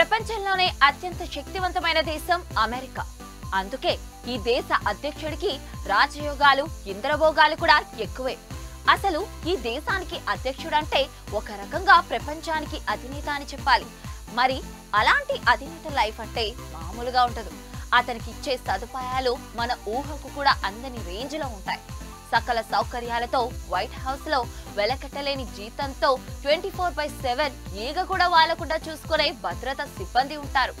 ప్రపంచంలోనే అత్యంత శక్తివంతమైన దేశం అమెరికా. అందుకే ఈ దేశ అధ్యక్షుడికి రాజయోగాలు ఇంద్రభోగాలు కూడా ఎక్కువే. అసలు ఈ దేశానికి అధ్యక్షుడంటే ఒక రకంగా ప్రపంచానికి అధినేత అని చెప్పాలి. మరి అలాంటి అధినేత లైఫ్ అంటే మామూలుగా ఉండదు. అతనికి ఇచ్చే సదుపాయాలు మన ఊహకు కూడా అందని రేంజ్లో ఉంటాయి. సకల సౌకర్యాలతో వైట్ హౌస్లో వెలకట్టలేని జీతంతో ట్వంటీ ఫోర్ బై సెవెన్ ఈగ కూడా వాలకుండా చూసుకునే భద్రత సిబ్బంది ఉంటారు.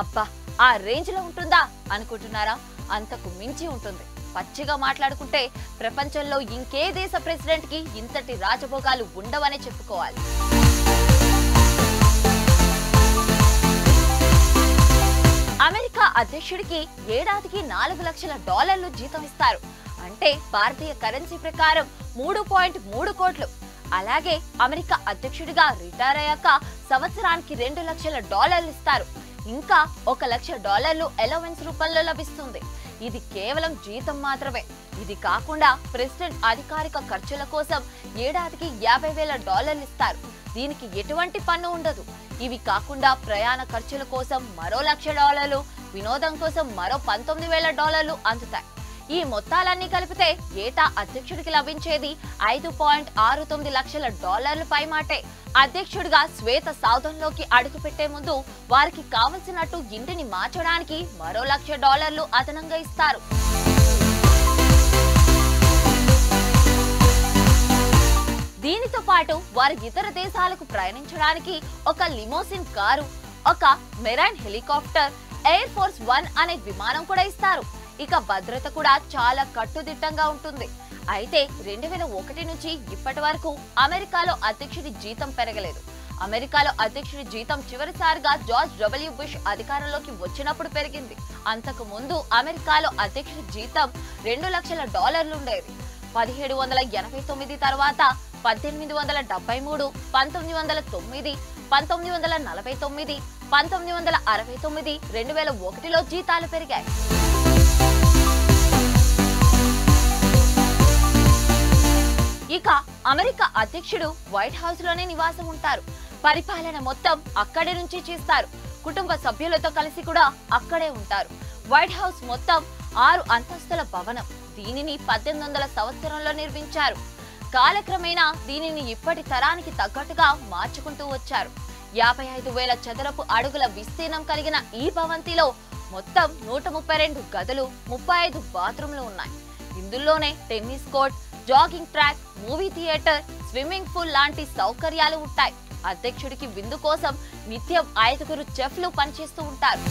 అబ్బా ఆ రేంజ్లో ఉంటుందా అనుకుంటున్నారా? అంతకు మించి ఉంటుంది. పచ్చిగా మాట్లాడుకుంటే ప్రపంచంలో ఇంకే దేశ ప్రెసిడెంట్కి ఇంతటి రాజభోగాలు ఉండవనే చెప్పుకోవాలి. అమెరికా అధ్యక్షుడికి ఏడాదికి నాలుగు లక్షల డాలర్లు జీతం ఇస్తారు. అంటే భారతీయ కరెన్సీ ప్రకారం మూడు పాయింట్ మూడు కోట్లు. అలాగే అమెరికా అధ్యక్షుడిగా రిటైర్ అయ్యాక సంవత్సరానికి రెండు లక్షల డాలర్లు ఇస్తారు. ఇంకా ఒక లక్ష డాలర్లు అలవెన్స్ రూపంలో లభిస్తుంది. ఇది కేవలం జీతం మాత్రమే. ఇది కాకుండా ప్రెసిడెంట్ అధికారిక ఖర్చుల కోసం ఏడాదికి యాభై వేల డాలర్లు ఇస్తారు. దీనికి ఎటువంటి పన్ను ఉండదు. ఇవి కాకుండా ప్రయాణ ఖర్చుల కోసం మరో లక్ష డాలర్లు వినోదం కోసం మరో పంతొమ్మిది వేల డాలర్లు అందుతాయి. ఈ మొత్తాలన్నీ కలిపితే ఏటా అధ్యక్షుడికి లభించేది ఐదు పాయింట్ ఆరు తొమ్మిది లక్షల డాలర్ల పై మాటే అధ్యక్షుడిగా శ్వేత సౌధంలోకి అడుగు పెట్టే ముందు వారికి కావలసినట్టు ఇంటిని మార్చడానికి మరో లక్ష డాలర్లు అదనంగా ఇస్తారు. దీనితో పాటు వారి ఇతర దేశాలకు ప్రయాణించడానికి ఒక లిమోసిన్ కారు ఒక marine helicopter air force one అనే విమానం కూడా ఇస్తారు. ఇక భద్రత కూడా చాలా కట్టుదిట్టంగా ఉంటుంది. అయితే రెండు వేల ఒకటి నుంచి ఇప్పటి వరకు అమెరికాలో అధ్యక్షుడి జీతం పెరగలేదు. అమెరికాలో అధ్యక్షుడి జీతం చివరిసారిగా జార్జ్ డబ్ల్యూ బుష్ అధికారంలోకి వచ్చినప్పుడు పెరిగింది. అంతకు ముందు అమెరికాలో అధ్యక్షుడి జీతం రెండు లక్షల డాలర్లు ఉండేది. పదిహేడు వందల ఎనభై తొమ్మిది తర్వాత పద్దెనిమిది వందల డెబ్బై మూడు పంతొమ్మిది వందల తొమ్మిది పంతొమ్మిది వందల నలభై తొమ్మిది పంతొమ్మిది వందల అరవై తొమ్మిది రెండు వేల ఒకటిలో జీతాలు పెరిగాయి. ఇక అమెరికా అధ్యక్షుడు వైట్ హౌస్లోనే నివాసం ఉంటారు. పరిపాలన మొత్తం అక్కడి నుంచి చేస్తారు. కుటుంబ సభ్యులతో కలిసి కూడా అక్కడే ఉంటారు. వైట్ హౌస్ మొత్తం ఆరు అంతస్తుల భవనం. దీనిని పద్దెనిమిది వందల సంవత్సరంలో నిర్మించారు. కాలక్రమేణా దీనిని ఇప్పటి తరానికి తగ్గట్టుగా మార్చుకుంటూ వచ్చారు. యాభై ఐదు వేల చదరపు అడుగుల విస్తీర్ణం కలిగిన ఈ భవంతిలో మొత్తం నూట ముప్పై రెండు గదులు ముప్పై ఐదు బాత్రూంలు ఉన్నాయి. ఇందులోనే tennis court jogging track movie theatre swimming pool లాంటి సౌకర్యాలు ఉంటాయి. అధ్యక్షుడికి విందు కోసం నిత్యం ఐదుగురు చెఫ్లు పనిచేస్తూ ఉంటారు.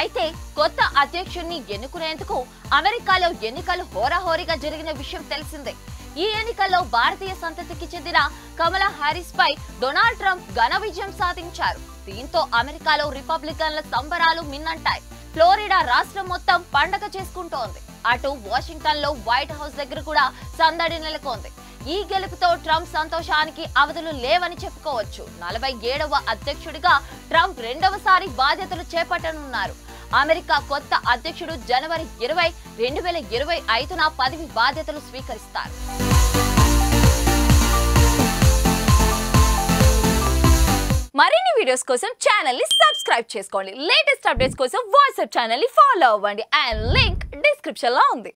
అయితే కొత్త అధ్యక్షుడిని ఎన్నుకునేందుకు అమెరికాలో ఎన్నికలు హోరాహోరీగా జరిగిన విషయం తెలిసిందే. ఈ ఎన్నికల్లో భారతీయ సంతతికి చెందిన కమలా హారిస్ పై డొనాల్డ్ ట్రంప్ ఘన విజయం సాధించారు. దీంతో అమెరికాలో రిపబ్లికన్ల సంబరాలు మిన్నంటాయి. ఫ్లోరిడా రాష్ట్రం మొత్తం పండగ చేసుకుంటోంది. అటు వాషింగ్టన్లో వైట్ హౌస్ దగ్గర కూడా సందడి నెలకొంది. ఈ గెలుపుతో ట్రంప్ సంతోషానికి అవధులు లేవని చెప్పుకోవచ్చు. నలభై ఏడవ అధ్యక్షుడిగా ట్రంప్ రెండవసారి బాధ్యతలు చేపట్టనున్నారు. అమెరికా కొత్త అధ్యక్షుడు జనవరి ఇరవై రెండు వేల ఇరవై ఐదున పదవి బాధ్యతలు స్వీకరిస్తారు. మరిన్ని వీడియోస్ కోసం ఛానల్ని సబ్స్క్రైబ్ చేసుకోండి. లేటెస్ట్ అప్డేట్స్ కోసం వాట్సాప్ ఛానల్ని ఫాలో అవ్వండి. అండ్ లింక్ డిస్క్రిప్షన్లో ఉంది.